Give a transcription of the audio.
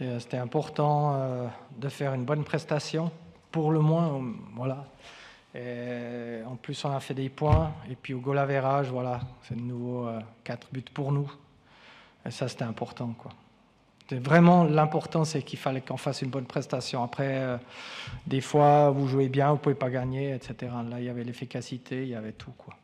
Euh, c'était important euh, de faire une bonne prestation. Pour le moins, euh, voilà. En plus, on a fait des points. Et puis au goal average, voilà, c'est de nouveau 4 buts pour nous. Et ça, c'était important. Quoi. Vraiment, l'important, c'est qu'il fallait qu'on fasse une bonne prestation. Après, des fois, vous jouez bien, vous ne pouvez pas gagner, etc. Là, il y avait l'efficacité, il y avait tout. Quoi.